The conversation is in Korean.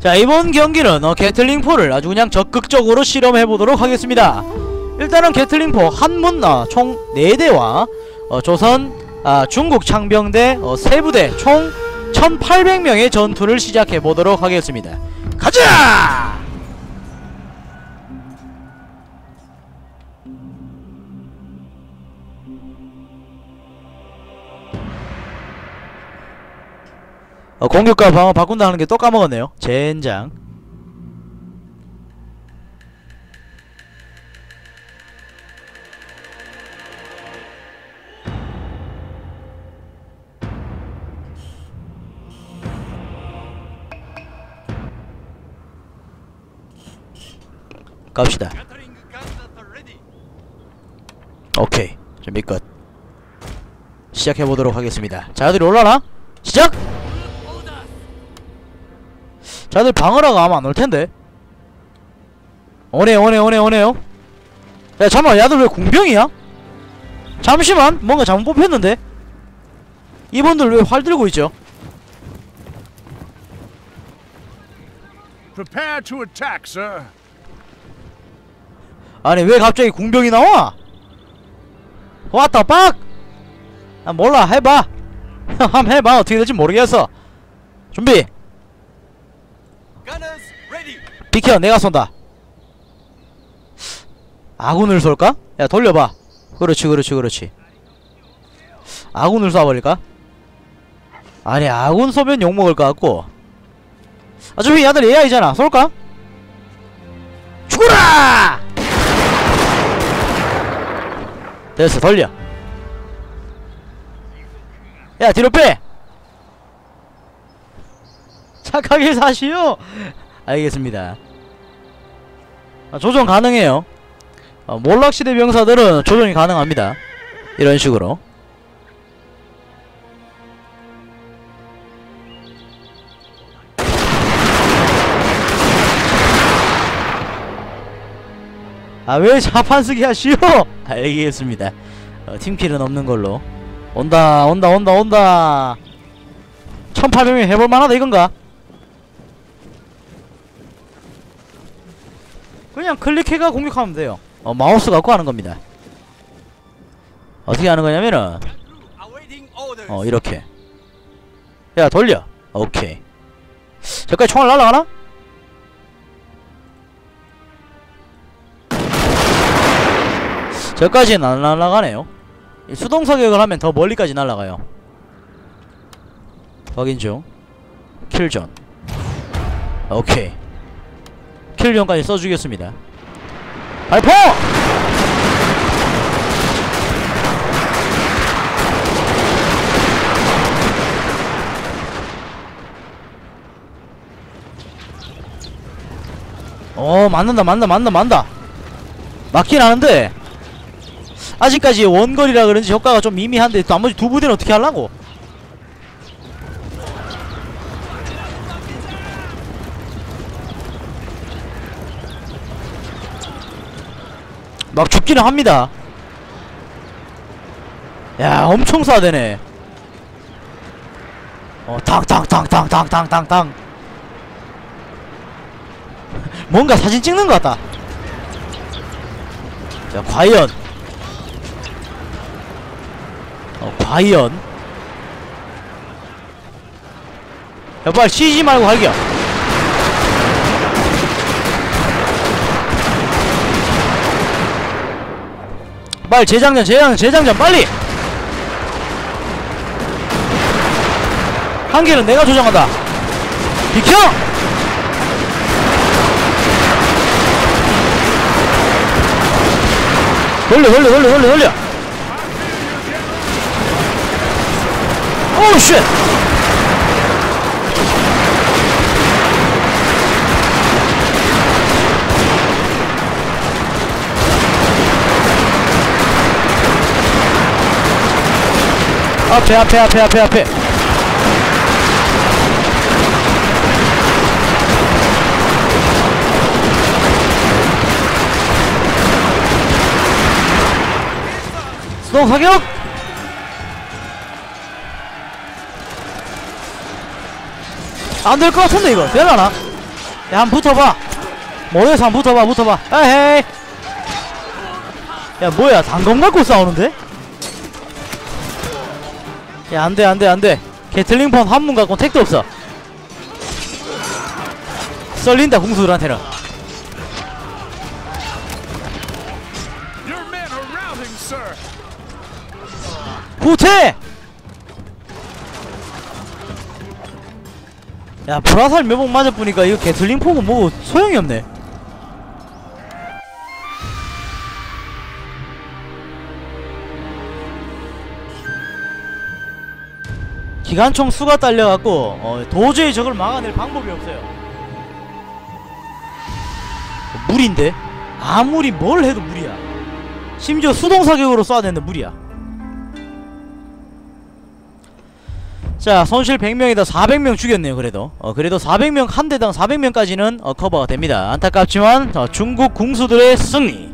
자 이번 경기는 어, 게틀링포를 아주 그냥 적극적으로 실험해보도록 하겠습니다 일단은 게틀링포 한문 어, 총 4대와 어, 조선 아, 중국 창병대 어, 3부대 총 1800명의 전투를 시작해보도록 하겠습니다 가자! 어, 공격과 방어 바꾼다 하는 게 또 까먹었네요. 젠장. 갑시다. 오케이. 준비 끝. 시작해보도록 하겠습니다. 자들이 올라라? 시작! 자들 방어라가 아마 안 올 텐데. 오네 오네 오네 오네요. 야 잠깐만 야들 왜 공병이야? 잠시만 뭔가 잘못 뽑혔는데. 이분들 왜 활 들고 있죠? Prepare to attack, sir. 아니 왜 갑자기 공병이 나와? 왔다 빡! 아 몰라 해봐. 한번 해봐 어떻게 될지 모르겠어. 준비. 비켜 내가 쏜다 아군을 쏠까? 야 돌려봐 그렇지 그렇지 그렇지 아군을 쏴버릴까? 아니 아군 쏘면 욕먹을 것 같고 어차피 야들 AI잖아 쏠까? 죽어라! 됐어 돌려 야 뒤로 빼! 착하게 사시오 알겠습니다. 아, 조정 가능해요. 어, 몰락시대 병사들은 조정이 가능합니다. 이런 식으로. 아왜 자판 쓰기 하시오? 알겠습니다. 어, 팀킬은 없는 걸로. 온다 온다 온다 온다. 1800명 해볼 만하다 이건가? 그냥 클릭해가 공격하면 돼요. 어, 마우스 갖고 하는 겁니다. 어떻게 하는 거냐면은. 어 이렇게 야 돌려 오케이 저까지 총알 날라가나? 저까지는 안 날아가네요 이 수동 사격을 하면 더 멀리까지 날아가요 확인 중 킬존 오케이 킬존까지 써주겠습니다. 발포! 어 맞는다 맞는다 맞는다 맞는다. 맞긴 하는데 아직까지 원거리라 그런지 효과가 좀 미미한데 나머지 두 부대는 어떻게 하려고 막 죽기는 합니다. 야 엄청 쏴대네. 어 탕탕탕탕탕탕탕탕 뭔가 사진 찍는 것 같다. 자 과연. 어 과연. 야 빨리 쉬지 말고 갈겨 빨리 재장전 재장전 재장전 빨리! 한 개는 내가 조정한다. 비켜! 돌려 돌려 돌려 돌려 돌려! 오우 쉣 앞에 앞에 앞에 앞에 앞에 수동 사격 안 될 것 같은데 이거 되려나? 야, 한 붙어봐. 모여서 한 붙어봐, 붙어봐. 에헤이. 야, 뭐야, 단검 갖고 싸우는데? 야, 안 돼, 안 돼, 안 돼. 게틀링폰 한문 갖고 택도 없어. 썰린다, 공수들한테는. 후퇴! 야 보라살 매복 맞아보니까 이거 게틀링 포고 뭐 소용이 없네 기관총 수가 딸려갖고 어, 도저히 저걸 막아낼 방법이 없어요. 물인데? 아무리 뭘 해도 물이야. 심지어 수동사격으로 쏴야 물이야. 자 손실 100명이다 400명 죽였네요 그래도. 어 그래도 400명 한 대당 400명까지는 어, 커버가 됩니다. 안타깝지만 어, 중국 궁수들의 승리